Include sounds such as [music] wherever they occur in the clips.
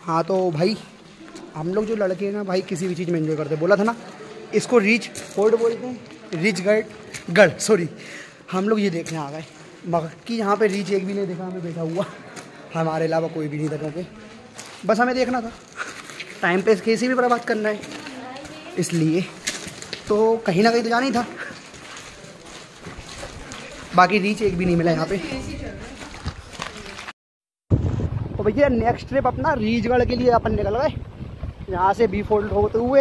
हाँ तो भाई, हम लोग जो लड़के हैं ना, भाई, किसी भी चीज़ में इन्जॉय करते बोला था ना, इसको रिच फोर्ड बोलते हैं? रिच गढ़ गढ़ सॉरी हम लोग ये देखने आ गए। बाकी यहाँ पे रिच एक भी नहीं देखा, हमें बैठा हुआ। हमारे अलावा कोई भी नहीं था क्योंकि। बस हमें देखना था। टाइम पे कैसे भी बर्बाद करना है। इसलिए तो कहीं ना कहीं तो जाना ही था। बाकी रीच एक भी नहीं मिला यहाँ पे। तो भैया नेक्स्ट ट्रिप अपना रीचगढ़ के लिए अपन निकल गए। यहाँ से बी फोल्ड होते हुए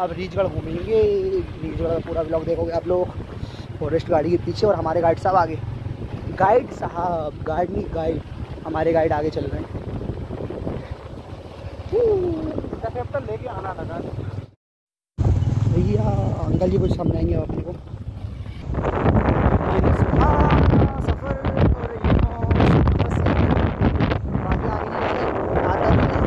अब रीचगढ़ घूमेंगे। रीचगढ़ का पूरा ब्लॉग देखोगे आप लोग। फॉरेस्ट गाड़ी के पीछे और हमारे गाइड साहब आगे। गाइड साहब गाइड नहीं गाइड हमारे गाइड आगे चल रहे हैं। लेके आना था भैया, अंकल जी कुछ समझाएँगे अपने को सफ़र और यू नो बस बाकी आगे नहीं आता भी नहीं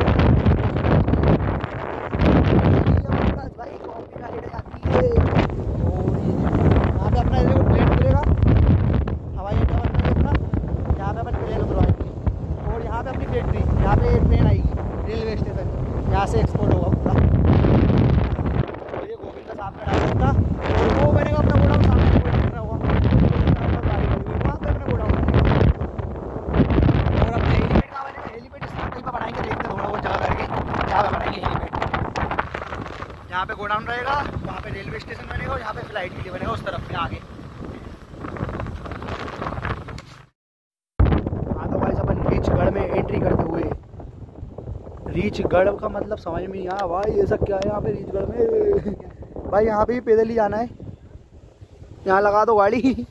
बस भाई कॉपी का हेड आती है और ये यहाँ पे अपना देखो प्लेन खुलेगा हवाई अड्डा बनना है अपना यहाँ पे अपन प्लेन उतरवाएँगे फैक्ट्री यहाँ पे ट्रेन आएगी रेलवे स्टेशन यहाँ से एक्सपोर्ट होगा पूरा और ये गोविंद का साहब का डायरेक्ट था और वो बनेगा अपना गोडाउन सामने कोई दिख रहा होगा गाड़ी खड़ी हुई है, वहाँ पे अपना गोडाउन बनेगा और अपने हेलीपैड कहाँ बनेगा हेलीपैड इस कहीं पर बनाएँगे देखते हैं थोड़ा बहुत जगह करके जहाँ पे बनाएँगे हेलीपैड यहाँ पे गोडाउन रहेगा वहाँ पे रेलवे स्टेशन बनेगा और यहाँ पे फ़्लाइट के लिए बनेगा उस तरफ़ में आगे हाँ तो भाई अपन रीचगढ़ में एंट्री करते हुए रीचगढ़ का मतलब समझ में नहीं आया। भाई ये सब क्या है यहाँ पे रीचगढ़ में? भाई, यहाँ पे पैदल ही जाना है। यहाँ लगा दो गाड़ी।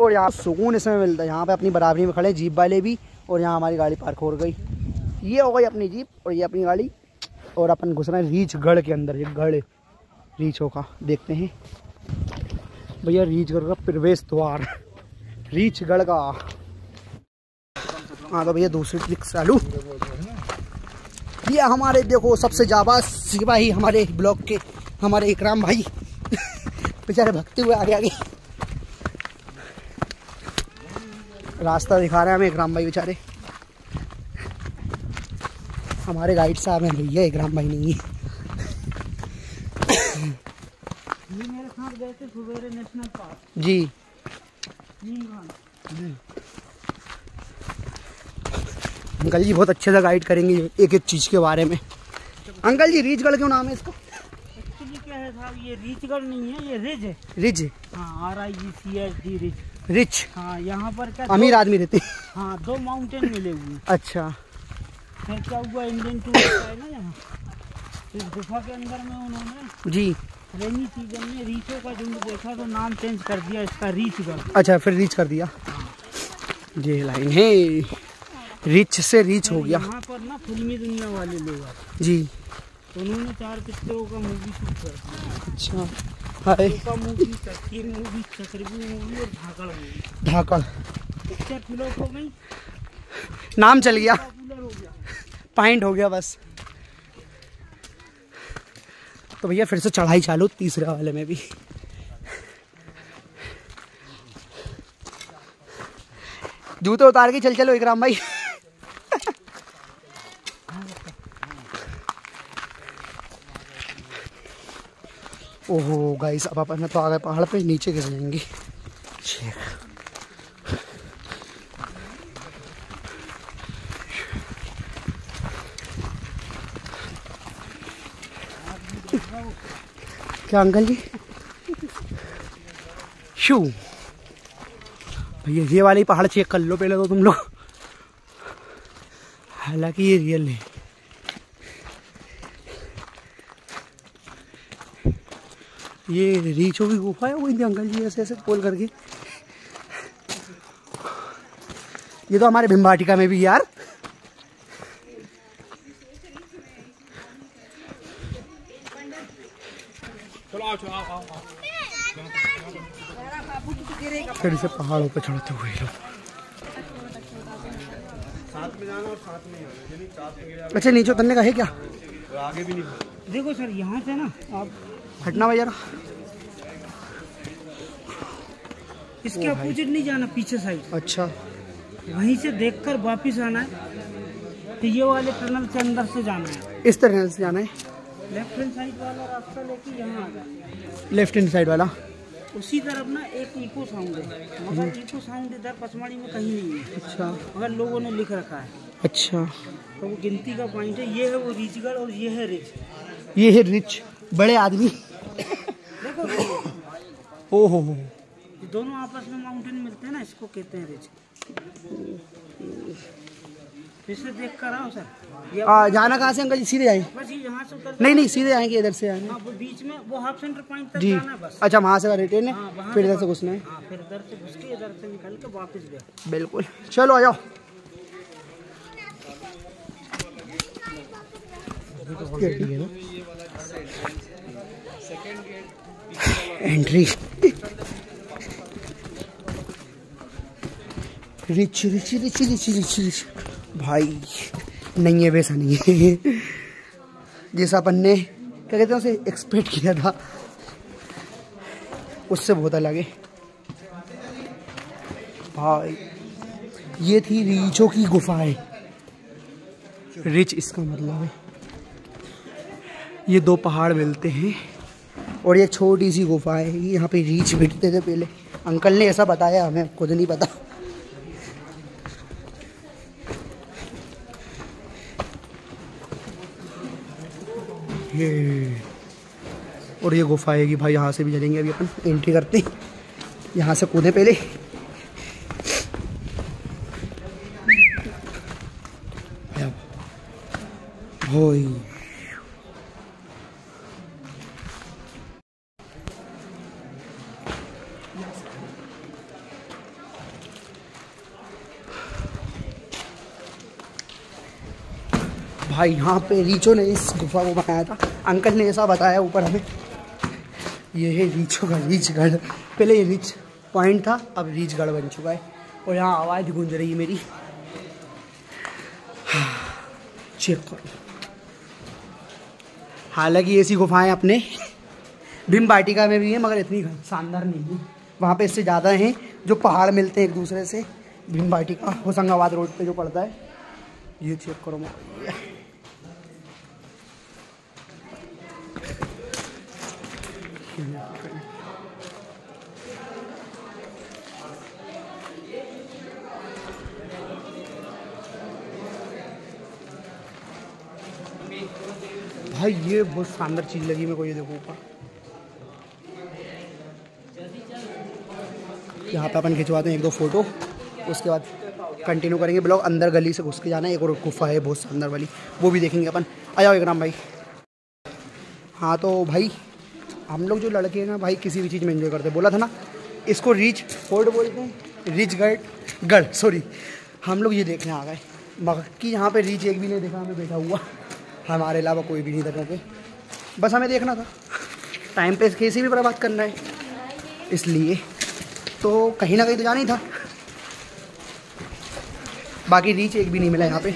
और यहाँ सुकून इसमें मिलता है। यहाँ पे अपनी बराबरी में खड़े जीप वाले भी। और यहाँ हमारी गाड़ी पार्क हो गई। ये हो गई अपनी जीप और ये अपनी गाड़ी। और अपन घुस रहे हैं रीचगढ़ के अंदर। ये गढ़ रीचों का। देखते हैं। भैया रीचगढ़ का प्रवेश द्वार। रीचगढ़ का। हाँ तो भैया, दूसरी ट्रिक चालू। ये हमारे देखो सबसे जाबाज सिपाही हमारे ब्लॉक के हमारे इकराम भाई। [laughs] बेचारे भगते हुए आगे आगे। रास्ता दिखा रहे हैं हमें इकराम भाई बेचारे। हमारे गाइड साहब हैं भैया इकराम भाई नहीं है। ये मेरे साथ गए थे नेशनल पार्क। जी। अंकल जी बहुत अच्छे से गाइड करेंगे एक एक चीज़ के बारे में। अंकल जी रीचगढ़ क्यों नाम है इसका? क्या है साहब ये रीचगढ़ नहीं है ये रिज है। रिज हाँ R I G C H D ridge rich हाँ यहाँ पर क्या अमीर आदमी रहते हैं। हाँ दो माउंटेन मिले हुए अच्छा। फिर क्या हुआ इंडियन टूर है ना यहाँ? इस गुफा के अंदर में उन्होंने जी। रेनी सीज़न में रीचों का झुंड देखा तो नाम चेंज कर दिया इसका रीचगढ़ अच्छा फिर रीच कर दिया। ये लाइन है। रिच से रीच हो गया। यहाँ पर ना फिल्मी दुनिया वाले लोग जी। तो उन्होंने चार पिक्चरों का मूवी शूट कर दिया। अच्छा। हाय। मूवी चक्की मूवी चक्रवी मूवी और Dhaakad movie Dhaakad picture flop हो गई। नाम चल गया। पॉइंट हो गया। बस। तो भैया फिर से चढ़ाई चालू तीसरे वाले में भी। जूते उतार के चल चलो इकराम भाई। ओहो गाइस अब अपन तो आ गए पहाड़ पे नीचे गिर जाएँगे। क्या अंकल जी? शू। भैया ये वाली पहाड़ चेक कर लो पहले तो तुम लोग। हालाँकि ये रियल है। ये रीचो की गुफा है वही अंकल जी ऐसे ऐसे बोल करके? ये तो हमारे भिम्बाटिका में भी यार। फिर से पहाड़ों पे चढ़ते हुए लोग। अच्छा नीचे उतरने का है क्या? आगे भी नहीं। देखो सर यहाँ से ना आप हटना भाई जरा। इसके अपोजिट नहीं जाना पीछे साइड अच्छा। वहीं से देखकर वापस आना है। तो ये वाले टनल से अंदर से जाना है। इस तरह से जाना है। लेफ़्ट हैंड साइड वाला रास्ता लेके यहाँ आ जाए लेफ़्ट हैंड साइड वाला। उसी तरफ़ ना एक इको साउंड है। मगर इको साउंड इधर पचमढ़ी में कहीं नहीं है। अच्छा। मगर लोगों ने लिख रखा है। अच्छा। तो वो गिनती का पॉइंट है। ये है वो रिचगढ़ और ये है रिच ये है रिच बड़े आदमी। ओ हो हो दोनों आपस में माउंटेन मिलते हैं ना इसको कहते हैं फिर से देख कर आओ सर। आ, जाना कहाँ से अंकल जी? सीधे जाएँ बस यहाँ से उतर नहीं नहीं सीधे आएँगे इधर से आएँगे। हाँ वो बीच में वो हाफ़ सेंटर पॉइंट तक जी। जाना बस। अच्छा वहाँ से रिटेन हाँ, है फिर इधर से घुसना है। हाँ फिर इधर से घुस के इधर से निकल के वापस गया बिल्कुल। चलो आ जाओ। Entry rich rich rich rich rich rich भाई, नहीं है वैसा नहीं है। जैसा अपन ने, क्या कहते हैं उसे एक्सपेक्ट किया था। उससे बहुत अलग है। भाई, ये थी रीचों की गुफाएँ रिच इसका मतलब है। ये दो पहाड़ मिलते हैं। और ये छोटी सी गुफा है यहाँ पे रीच बिठते थे पहले। अंकल ने ऐसा बताया, हमें खुद नहीं पता। ये, और ये गुफा है कि भाई यहाँ से भी चलेंगे अभी अपन एंट्री करते हैं। यहाँ से कूदे पहले। भाई भाई, यहाँ पे रीचो ने इस गुफा को बनाया था। अंकल ने ऐसा बताया ऊपर हमें। ये है रीचो का रीचगढ़। पहले ये रीच पॉइंट था, अब रीचगढ़ बन चुका है। और यहाँ आवाज़ गूंज रही है मेरी। चेक करो। हालाँकि ऐसी गुफाएँ अपने भीम बाटिका में भी हैं, मगर इतनी शानदार नहीं है। वहाँ पे इससे ज़्यादा हैं जो पहाड़ मिलते हैं एक दूसरे से। भीम बाटिका होशंगाबाद रोड पे जो पड़ता है। ये चेक करो। भाई, ये बहुत शानदार चीज़ लगी मेरे को, ये देखो ऊपर। यहाँ पे अपन खिंचवाते हैं एक दो फ़ोटो, उसके बाद कंटिन्यू करेंगे ब्लॉग अंदर गली से घुस के जाना है, एक और गुफा है, बहुत शानदार वाली, वो भी देखेंगे अपन। आ जाओ इकराम भाई। हाँ तो भाई हम लोग जो लड़के हैं ना भाई, किसी भी चीज़ में एंजॉय करते हैं। बोला था ना, इसको रिच फोर्ट बोलते हैं रिच गढ़ गर्ड सॉरी हम लोग ये देखने आ गए। मगर कि यहाँ पे रिच एक भी नहीं देखा, हमें बैठा हुआ। हमारे अलावा कोई भी नहीं था पे। बस हमें देखना था। टाइम पे कैसे भी बर्बाद करना है। इसलिए तो कहीं ना कहीं तो जाना ही था। बाकी रीच एक भी नहीं मिला यहाँ पे।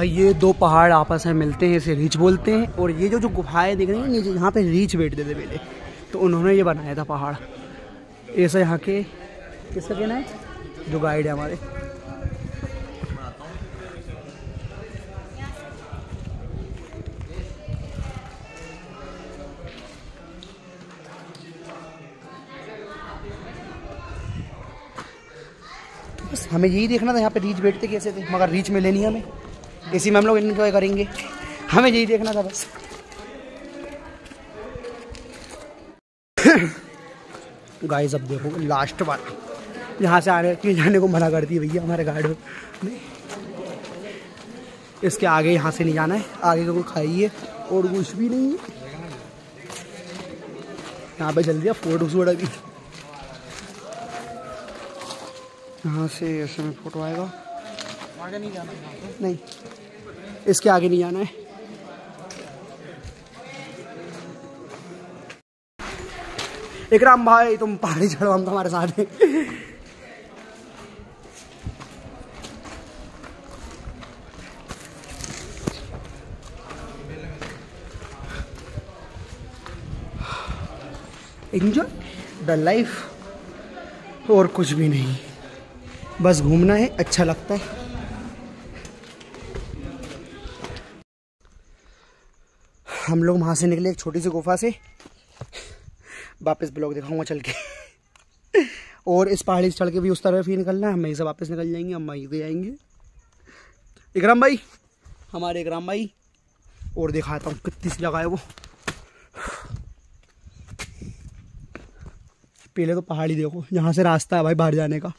भाई, ये दो पहाड़ आपस में मिलते हैं, इसे रीच बोलते हैं, और ये जो जो गुफाएँ दिख रही हैं नीचे यहाँ पे रीच बैठते थे पहले। तो उन्होंने ये बनाया था पहाड़। ऐसा यहाँ के, किसका कहना है? जो गाइड है हमारे। बस हमें यही देखना था यहाँ पे रीच बैठते कैसे थे, मगर रीच में लेनी हमें। इसी में हम लोग इन्जॉय करेंगे। हमें यही देखना था बस। गाइस अब देखो लास्ट बार यहाँ से आने के जाने को मना करती है भैया हमारे गार्ड ने। इसके आगे यहाँ से नहीं जाना है। आगे का कोई खाइए और कुछ भी नहीं है। यहाँ पे जल्दी फ़ोटो शूट अभी यहाँ से ऐसे में फ़ोटो आएगा। आगे नहीं जाना नहीं, इसके आगे नहीं जाना है। इकराम भाई, तुम पहाड़ी चढ़ो हम तुम्हारे साथ हैं। एंजॉय द लाइफ और कुछ भी नहीं। बस घूमना है अच्छा लगता है। हम लोग वहाँ से निकले एक छोटी सी गुफा से। वापस ब्लॉग दिखाऊँगा चल के। और इस पहाड़ी से चढ़ के भी उस तरफ़ ही निकलना है। हम यहीं से वापस निकल जाएँगे, हम वहीं से जाएँगे इकराम भाई, हमारे इकराम भाई। और दिखाता हूँ कितनी सी जगह है वो। पहले तो पहाड़ी देखो, यहाँ से रास्ता है भाई बाहर जाने का।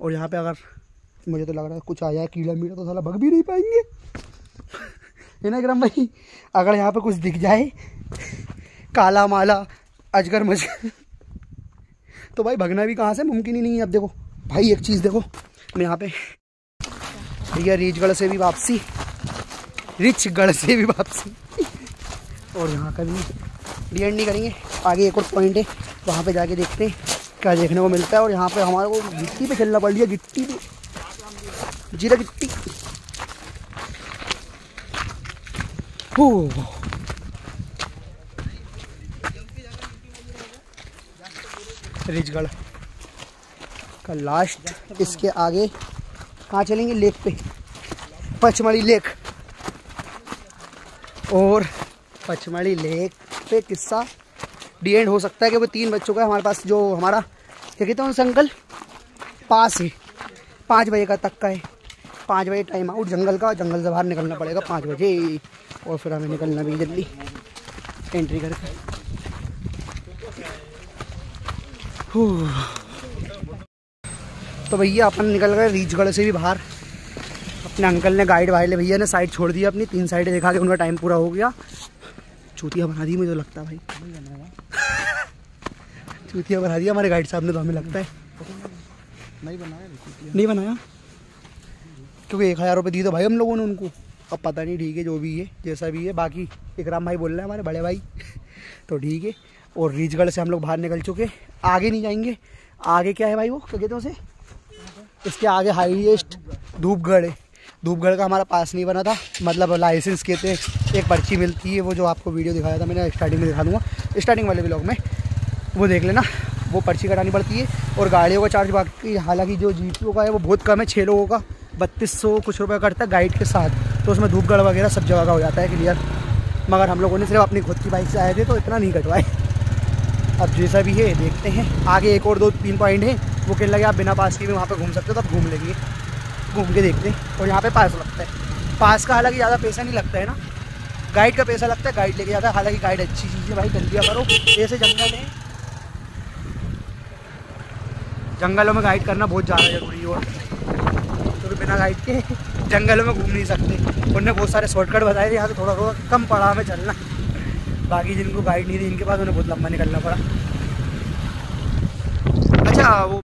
और यहाँ पे अगर मुझे तो लग रहा है कुछ आ जाए कीड़ा मीड़ा तो साला भग भी नहीं पाएँगे। ना इकराम भाई? अगर यहाँ पे कुछ दिख जाए, काला माला, अजगर मजगर। तो भाई भगना भी कहाँ से? मुमकिन ही नहीं है। अब देखो, भाई एक चीज़ देखो, मैं यहाँ पे। भैया रीचगढ़ से भी वापसी, रिचगढ़ से भी वापसी। और यहाँ का भी डी एंड करेंगे। आगे एक और पॉइंट है, वहाँ पे जाके देखते हैं, क्या देखने को मिलता है। और यहाँ पे हमारे को गिट्टी पे चलना पड़ रही है, गिट्टी पे। जीरा गिट्टी। रिचगढ़ का लास्ट इसके आगे कहाँ चलेंगे? लेक पे। पचमढ़ी लेक और पचमढ़ी लेक पे किस्सा डी एंड हो सकता है कि वो तीन बच्चों का हमारे पास जो हमारा, क्या कहते हैं उनसे अंकल? पास है। पाँच बजे का तक का है। पाँच बजे टाइम आउट जंगल का जंगल से बाहर निकलना पड़ेगा पाँच बजे। और फिर हमें निकलना भी जल्दी। एंट्री करके। तो भैया अपन निकल गए रीचगढ़ से भी बाहर। अपने अंकल ने गाइड वाइड भैया ने साइड छोड़ दी अपनी। तीन साइडें दिखा के उनका टाइम पूरा हो गया। चूतिया बना दी मुझे लगता है भाई। [laughs] चूतिया बना दिया हमारे गाइड साहब ने तो हमें लगता है। नहीं बनाया। नहीं बनाया? क्योंकि एक हज़ार रुपये दिए तो भाई हम लोगों ने उनको। अब पता नहीं, ठीक है, जो भी है, जैसा भी है। बाकी इकराम भाई बोल रहे हैं हमारे बड़े भाई। [laughs] तो ठीक है, और रीचगढ़ से हम लोग बाहर निकल चुके आगे नहीं जाएँगे। आगे क्या है भाई वो? क्या कहते हैं उसे? इसके आगे हाईएस्ट धूपगढ़ है। धूपगढ़ का हमारा पास नहीं बना था। मतलब लाइसेंस कहते हैं एक पर्ची मिलती है, वो जो आपको वीडियो दिखाया था, मैंने स्टार्टिंग में दिखा दूँगा। स्टार्टिंग वाले ब्लॉग में। वो देख लेना। वो पर्ची कटानी पड़ती है। और गाड़ियों का चार्ज बाकी, हालाँकि जो जी का है, वो बहुत कम है छः लोगों का। बत्तीस सौ कुछ रुपये करता है गाइड के साथ। तो उसमें धूपगढ़ वगैरह सब जगह का हो जाता है क्लियर मगर हम लोगों ने सिर्फ़ अपनी खुद की बाइक से आए थे तो इतना नहीं कटवाए। अब जैसा भी है, देखते हैं। आगे एक और दो तीन पॉइंट हैं। वो कहने लगे, आप बिना पास के भी वहाँ पर घूम सकते हो तो आप घूम लेंगे। घूम के देखते हैं। और यहाँ पे पास लगता है। पास का हालाँकि ज़्यादा पैसा नहीं लगता है ना। गाइड का पैसा लगता है गाइड लेके जाता है। हालाँकि गाइड अच्छी चीज़ है भाई कर दिया करो। ऐसे जंगल है। जंगलों में गाइड करना बहुत ज़्यादा ज़रूरी है। और तो बिना गाइड के। जंगलों में घूम नहीं सकते। उन्होंने बहुत सारे शॉर्टकट बताए थे, यहाँ से थोड़ा थोड़ा कम पड़ा हमें चलना। बाकी जिनको गाइड नहीं थी, इनके पास उन्हें बहुत लंबा निकलना पड़ा। अच्छा वो